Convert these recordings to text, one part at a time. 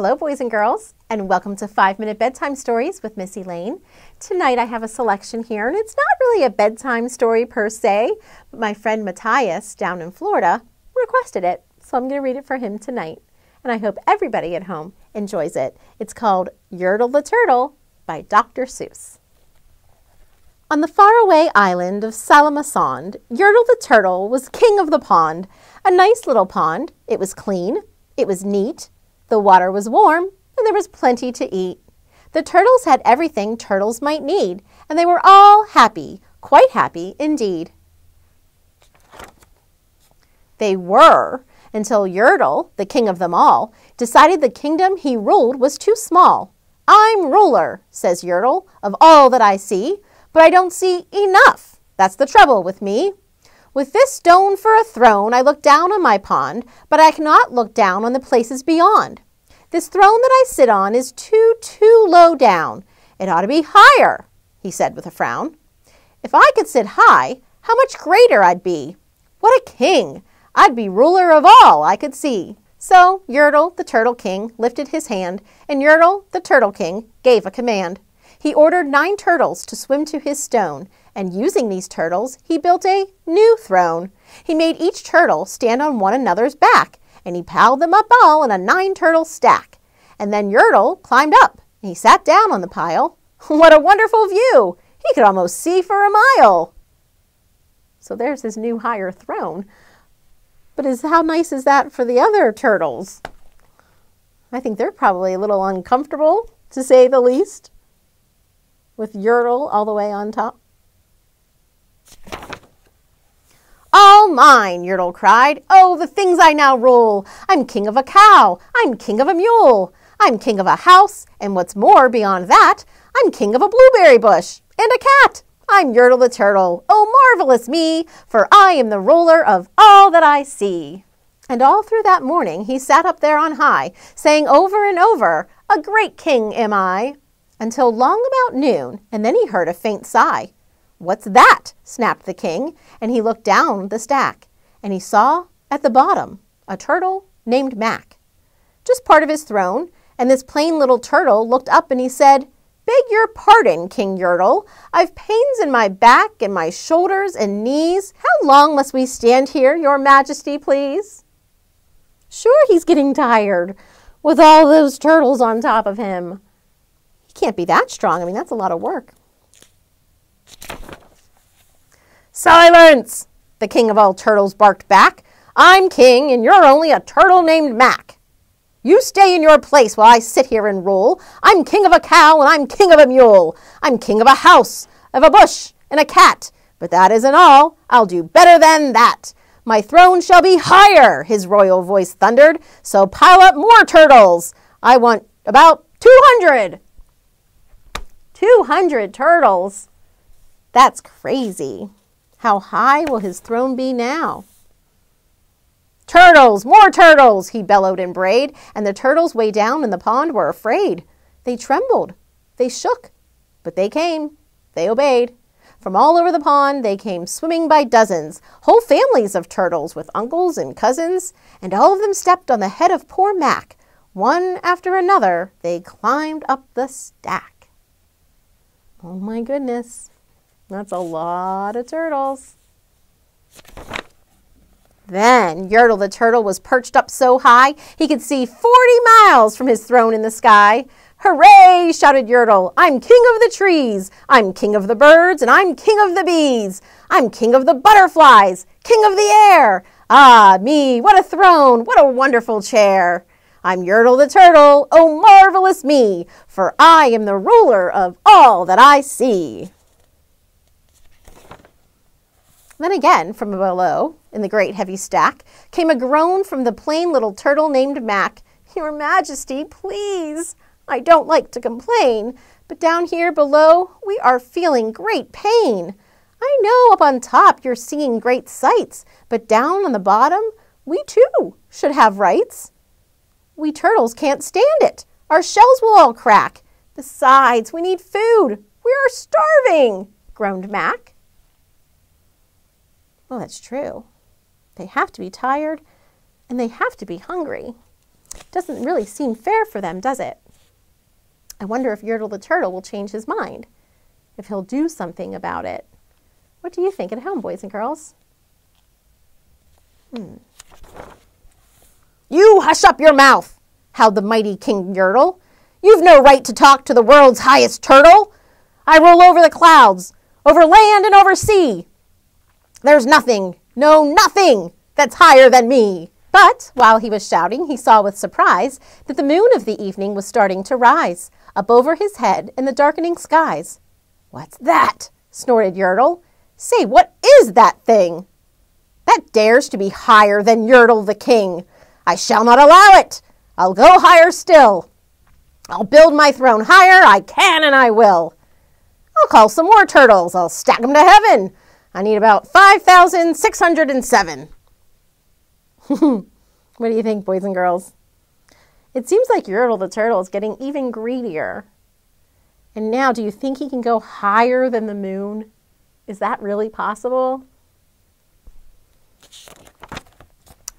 Hello, boys and girls, and welcome to Five Minute Bedtime Stories with Miss Elaine. Tonight I have a selection here, and it's not really a bedtime story per se, but my friend Matthias down in Florida requested it, so I'm going to read it for him tonight. And I hope everybody at home enjoys it. It's called Yertle the Turtle by Dr. Seuss. On the faraway island of Salamasond, Yertle the Turtle was king of the pond. A nice little pond. It was clean. It was neat. The water was warm, and there was plenty to eat. The turtles had everything turtles might need, and they were all happy, quite happy indeed. They were until Yertle, the king of them all, decided the kingdom he ruled was too small. I'm ruler, says Yertle, of all that I see, but I don't see enough. That's the trouble with me. With this stone for a throne, I look down on my pond, but I cannot look down on the places beyond. This throne that I sit on is too, too low down. It ought to be higher, he said with a frown. If I could sit high, how much greater I'd be. What a king! I'd be ruler of all I could see. So Yertle, the Turtle King, lifted his hand, and Yertle, the Turtle King, gave a command. He ordered nine turtles to swim to his stone, and using these turtles, he built a new throne. He made each turtle stand on one another's back, and he piled them up all in a nine turtle stack. And then Yertle climbed up, and he sat down on the pile. what a wonderful view! He could almost see for a mile. So there's his new higher throne. But is how nice is that for the other turtles? I think they're probably a little uncomfortable, to say the least, with Yertle all the way on top. All mine, Yertle cried. Oh, the things I now rule. I'm king of a cow. I'm king of a mule. I'm king of a house. And what's more, beyond that, I'm king of a blueberry bush and a cat. I'm Yertle the Turtle. Oh, marvelous me, for I am the ruler of all that I see. And all through that morning he sat up there on high, saying over and over, A great king am I, until long about noon, and then he heard a faint sigh. What's that? snapped the king, and he looked down the stack, and he saw at the bottom a turtle named Mac. Just part of his throne, and this plain little turtle looked up and he said, Beg your pardon, King Yertle. I've pains in my back and my shoulders and knees. How long must we stand here, your majesty, please? Sure, he's getting tired with all those turtles on top of him. He can't be that strong. I mean, that's a lot of work. Silence! The king of all turtles barked back. I'm king, and you're only a turtle named Mac. You stay in your place while I sit here and rule. I'm king of a cow, and I'm king of a mule. I'm king of a house, of a bush, and a cat. But that isn't all. I'll do better than that. My throne shall be higher, his royal voice thundered. So pile up more turtles. I want about 200. 200 turtles. That's crazy. How high will his throne be now? Turtles! More turtles! he bellowed and brayed, and the turtles way down in the pond were afraid. They trembled. They shook. But they came. They obeyed. From all over the pond they came swimming by dozens, whole families of turtles with uncles and cousins, and all of them stepped on the head of poor Mac. One after another they climbed up the stack. Oh my goodness. That's a lot of turtles. Then Yertle the turtle was perched up so high he could see 40 miles from his throne in the sky. Hooray! shouted Yertle. I'm king of the trees. I'm king of the birds, and I'm king of the bees. I'm king of the butterflies, king of the air. Ah, me, what a throne, what a wonderful chair. I'm Yertle the turtle, oh marvelous me, for I am the ruler of all that I see. Then again, from below, in the great heavy stack, came a groan from the plain little turtle named Mac. Your Majesty, please! I don't like to complain, but down here below we are feeling great pain. I know up on top you're seeing great sights, but down on the bottom we too should have rights. We turtles can't stand it. Our shells will all crack. Besides, we need food. We are starving, groaned Mac. Well, that's true. They have to be tired and they have to be hungry. Doesn't really seem fair for them, does it? I wonder if Yertle the turtle will change his mind, if he'll do something about it. What do you think at home, boys and girls? Hmm. You hush up your mouth, howled the mighty King Yertle. You've no right to talk to the world's highest turtle. I roll over the clouds, over land and over sea. There's nothing, no nothing, that's higher than me. But while he was shouting, he saw with surprise that the moon of the evening was starting to rise up over his head in the darkening skies. What's that? snorted Yertle. Say, what is that thing? That dares to be higher than Yertle the king. I shall not allow it. I'll go higher still. I'll build my throne higher. I can and I will. I'll call some more turtles. I'll stack them to heaven. I need about 5,607. what do you think, boys and girls? It seems like Yertle the turtle is getting even greedier. And now, do you think he can go higher than the moon? Is that really possible?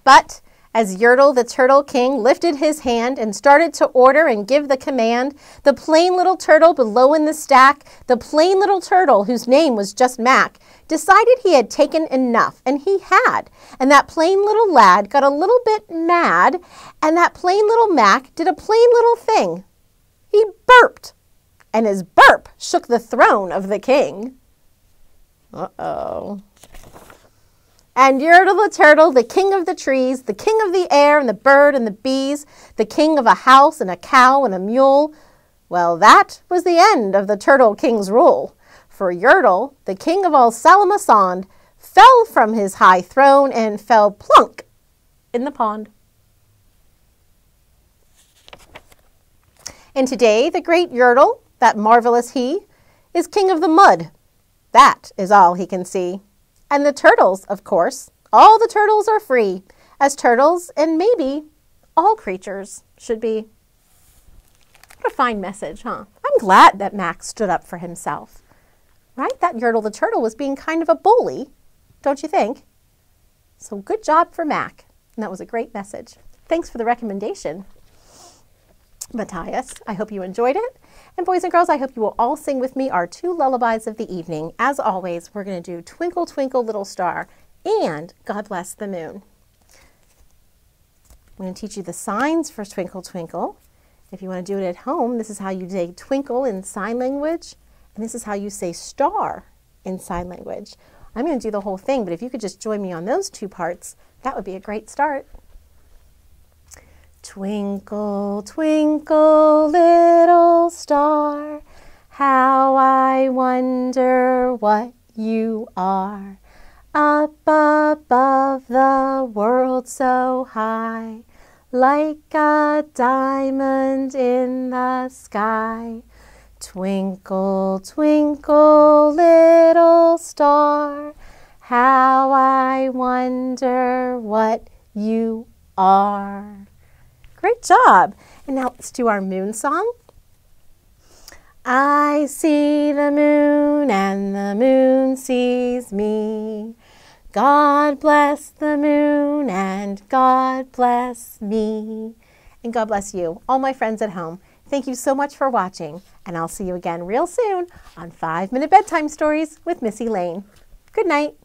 But as Yertle the Turtle King lifted his hand and started to order and give the command, the plain little turtle below in the stack, the plain little turtle whose name was just Mac, decided he had taken enough, and he had. And that plain little lad got a little bit mad, and that plain little Mac did a plain little thing. He burped, and his burp shook the throne of the king. Uh oh. And Yertle the turtle, the king of the trees, the king of the air and the bird and the bees, the king of a house and a cow and a mule. Well, that was the end of the turtle king's rule. For Yertle, the king of all Salamasond, fell from his high throne and fell plunk in the pond. And today, the great Yertle, that marvelous he, is king of the mud. That is all he can see. And the turtles, of course. All the turtles are free, as turtles and maybe all creatures should be. What a fine message, huh? I'm glad that Max stood up for himself. Right? That Yertle the turtle was being kind of a bully, don't you think? So good job for Mac. And that was a great message. Thanks for the recommendation, Matthias. I hope you enjoyed it. And boys and girls, I hope you will all sing with me our two lullabies of the evening. As always, we're going to do Twinkle, Twinkle, Little Star and God Bless the Moon. I'm going to teach you the signs for Twinkle, Twinkle. If you want to do it at home, this is how you say twinkle in sign language, and this is how you say star in sign language. I'm going to do the whole thing, but if you could just join me on those two parts, that would be a great start. Twinkle, twinkle, star, how I wonder what you are. Up above the world so high, like a diamond in the sky. Twinkle, twinkle, little star, how I wonder what you are. Great job. And now let's do our moon song. I see the moon and the moon sees me. God bless the moon and God bless me. And God bless you, all my friends at home. Thank you so much for watching, and I'll see you again real soon on 5 Minute Bedtime Stories with Miss Elaine. Good night.